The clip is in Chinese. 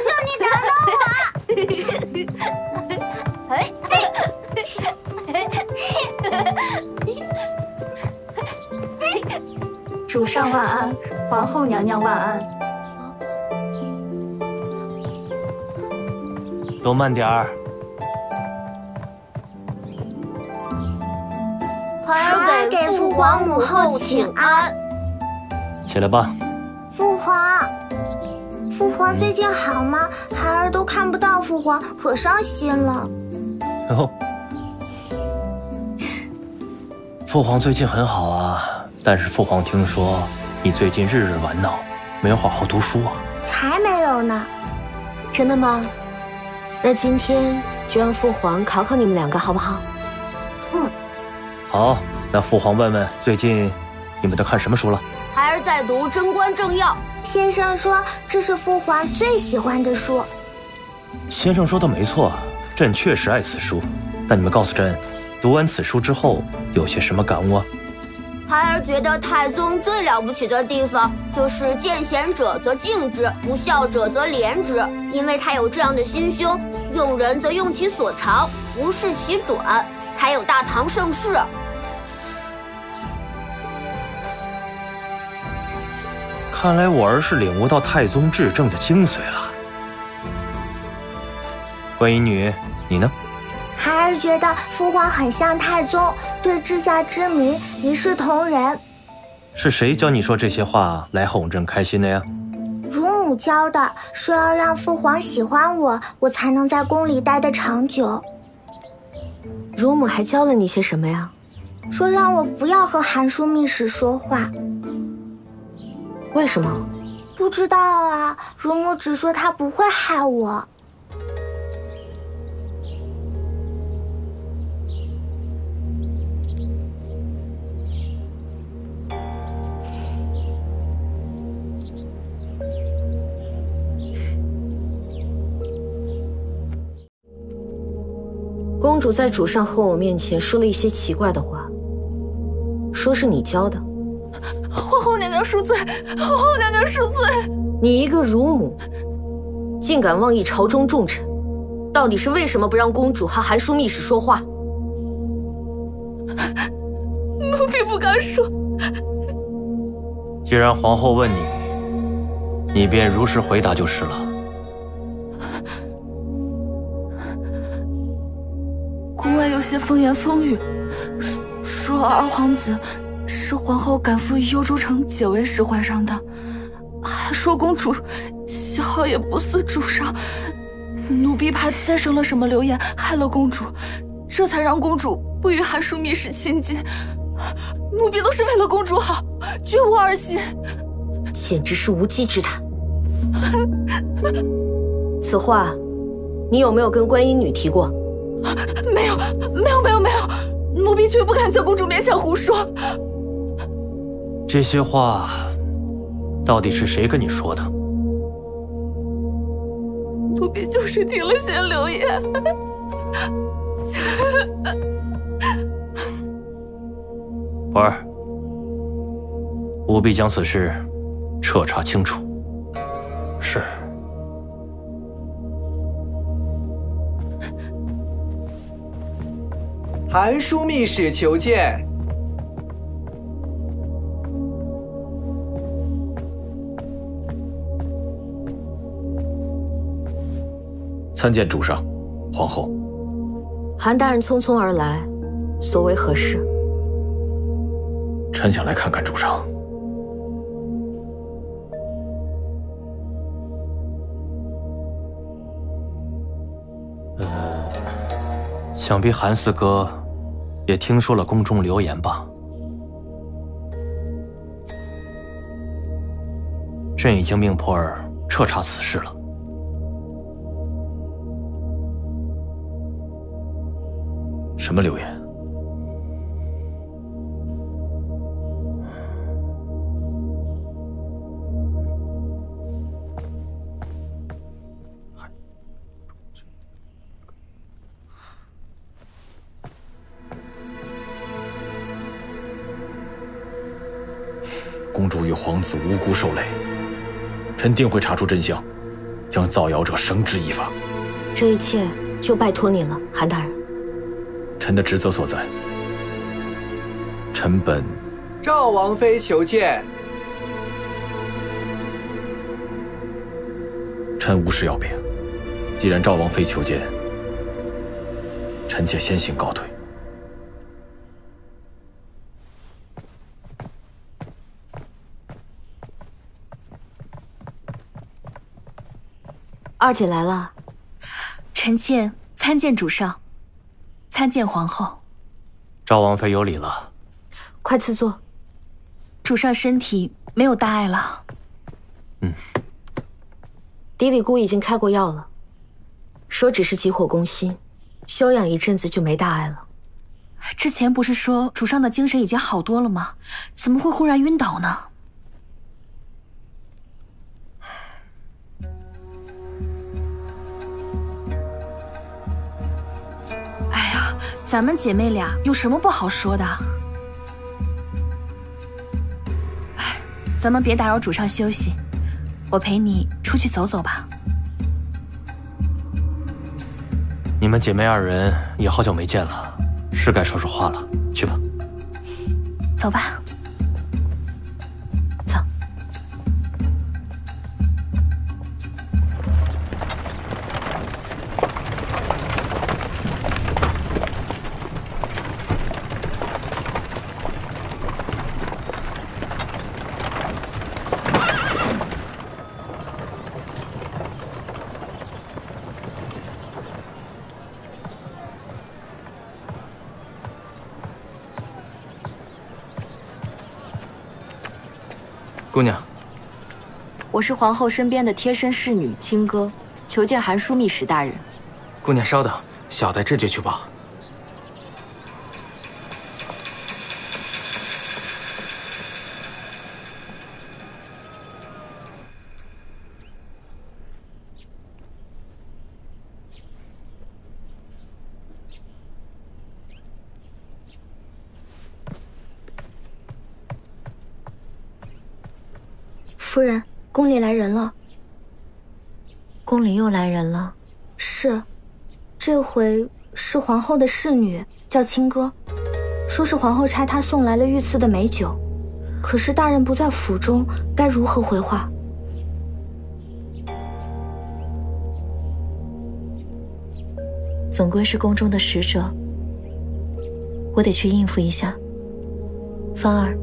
求你等等我！哎主上万安，皇后娘娘万安。都慢点儿。孩儿给父皇母后请安。起来吧。父皇，父皇最近好吗？孩儿都看不到父皇，可伤心了。哦，父皇最近很好啊。但是父皇听说你最近日日玩闹，没有好好读书啊！才没有呢！真的吗？那今天就让父皇考考你们两个，好不好？嗯。好，那父皇问问最近你们都看什么书了？孩儿在读《贞观政要》，先生说这是父皇最喜欢的书。先生说的没错，朕确实爱此书。那你们告诉朕，读完此书之后有些什么感悟啊？孩儿觉得太宗最了不起的地方，就是见贤者则敬之，不孝者则怜之。因为他有这样的心胸，用人则用其所长，无视其短，才有大唐盛世。看来我儿是领悟到太宗治政的精髓了。观音女，你呢？孩儿觉得父皇很像太宗，对治下之民一视同仁。是谁教你说这些话来哄朕开心的呀？乳母教的，说要让父皇喜欢我，我才能在宫里待得长久。乳母还教了你些什么呀？说让我不要和韩枢密使说话。为什么？不知道啊。乳母只说他不会害我。公主在主上和我面前说了一些奇怪的话，说是你教的。皇后娘娘恕罪，皇后娘娘恕罪。你一个乳母，竟敢妄议朝中重臣，到底是为什么不让公主和韩枢密使说话？奴婢不敢说。既然皇后问你，你便如实回答就是了。宫外有些风言风语，说说二皇子是皇后赶赴幽州城解围时怀上的，还说公主喜好也不似主上，奴婢怕再生了什么流言害了公主，这才让公主不与韩叔密使亲近。奴婢都是为了公主好，绝无二心。简直是无稽之谈。此话，你有没有跟观音女提过？没有，没有，没有，没有，奴婢绝不敢叫公主勉强胡说。这些话到底是谁跟你说的？奴婢就是听了些流言。婉儿，务必将此事彻查清楚。是。韩枢密使求见。参见主上，皇后。韩大人匆匆而来，所为何事？臣想来看看主上。呃，想必韩四哥。也听说了宫中流言吧？朕已经命破儿彻查此事了。什么流言？公主与皇子无辜受累，臣定会查出真相，将造谣者绳之以法。这一切就拜托你了，韩大人。臣的职责所在，臣本赵王妃求见。臣无事要禀。既然赵王妃求见，臣妾先行告退。二姐来了，臣妾参见主上，参见皇后。赵王妃有礼了，快赐座。主上身体没有大碍了。嗯。迪里姑已经开过药了，说只是急火攻心，休养一阵子就没大碍了。之前不是说主上的精神已经好多了吗？怎么会忽然晕倒呢？咱们姐妹俩有什么不好说的？哎，咱们别打扰主上休息。我陪你出去走走吧。你们姐妹二人也好久没见了，是该说说话了。去吧，走吧。姑娘，我是皇后身边的贴身侍女青歌，求见韩枢密使大人。姑娘稍等，小的这就去报。夫人，宫里来人了。宫里又来人了。是，这回是皇后的侍女，叫清歌，说是皇后差她送来了御赐的美酒，可是大人不在府中，该如何回话？总归是宫中的使者，我得去应付一下。芳儿。